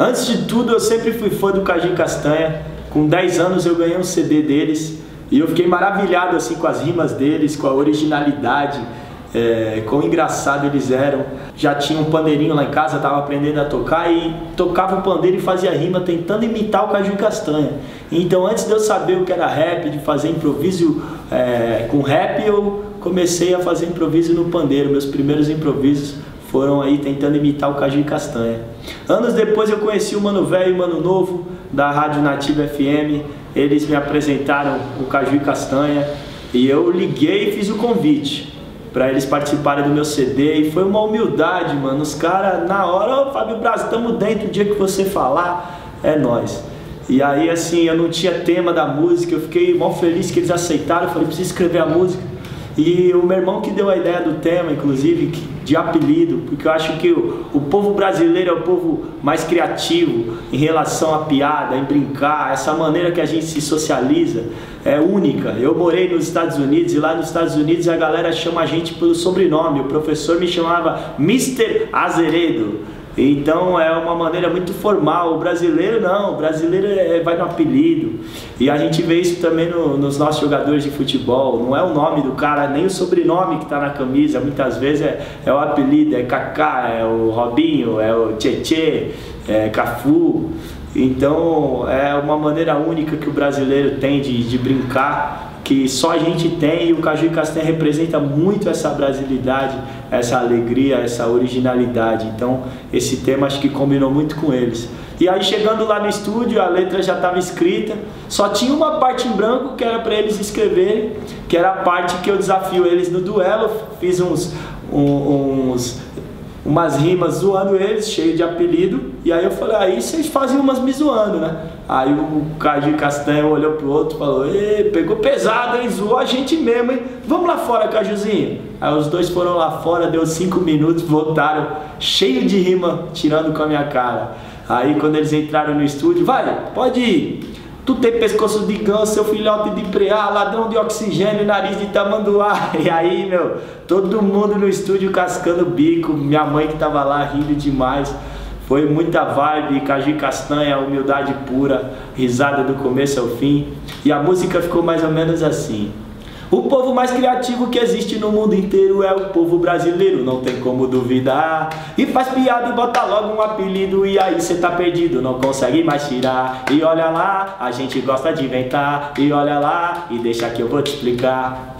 Antes de tudo, eu sempre fui fã do Caju Castanha. Com 10 anos eu ganhei um CD deles e eu fiquei maravilhado assim com as rimas deles, com a originalidade, é, quão engraçado eles eram. Já tinha um pandeirinho lá em casa, estava aprendendo a tocar e tocava o pandeiro e fazia rima tentando imitar o Caju Castanha. Então antes de eu saber o que era rap, de fazer improviso é, com rap, eu comecei a fazer improviso no pandeiro. Meus primeiros improvisos foram aí tentando imitar o Caju Castanha. Anos depois eu conheci o Mano Velho e o Mano Novo da Rádio Nativa FM. Eles me apresentaram o Caju e Castanha e eu liguei e fiz o convite para eles participarem do meu CD e foi uma humildade, mano. Os caras na hora, ô oh, Fábio Braz, estamos dentro, o dia que você falar, é nós. E aí assim, eu não tinha tema da música, eu fiquei mal feliz que eles aceitaram, eu falei, preciso escrever a música. E o meu irmão que deu a ideia do tema, inclusive, de apelido, porque eu acho que o, o povo brasileiro é o povo mais criativo em relação à piada, em brincar, essa maneira que a gente se socializa é única. Eu morei nos Estados Unidos e lá nos Estados Unidos a galera chama a gente pelo sobrenome. O professor me chamava Mr. Azeredo. Então é uma maneira muito formal. O brasileiro não, o brasileiro é, vai no apelido. E a gente vê isso também no, nos nossos jogadores de futebol. Não é o nome do cara, nem o sobrenome que está na camisa. Muitas vezes é, é, o apelido, é Kaká, é o Robinho, é o Tietê, é Cafu. Então é uma maneira única que o brasileiro tem de, de brincar que só a gente tem e o Caju e Castanha representa muito essa brasilidade, essa alegria, essa originalidade. Então, esse tema acho que combinou muito com eles. E aí chegando lá no estúdio, a letra já estava escrita, só tinha uma parte em branco que era para eles escreverem, que era a parte que eu desafio eles no duelo, fiz uns, uns umas rimas zoando eles, cheio de apelido, e aí eu falei, aí vocês fazem umas me zoando, né? Aí o Caju Castanha olhou pro outro e falou, pegou pesado, hein? Zoou a gente mesmo, hein? Vamos lá fora, Cajuzinho. Aí os dois foram lá fora, deu cinco minutos, voltaram cheio de rima, tirando com a minha cara. Aí quando eles entraram no estúdio, vai, pode ir. Tu tem pescoço de seu filhote de preá, ladrão de oxigênio, nariz de tamanduá. E aí, meu, todo mundo no estúdio cascando bico, minha mãe que tava lá rindo demais. Foi muita vibe, caju castanha, humildade pura, risada do começo ao fim. E a música ficou mais ou menos assim. O povo mais criativo que existe no mundo inteiro é o povo brasileiro, não tem como duvidar. E faz piada e bota logo um apelido, e aí cê tá perdido, não consegue mais tirar. E olha lá, a gente gosta de inventar. E olha lá, e deixa que eu vou te explicar.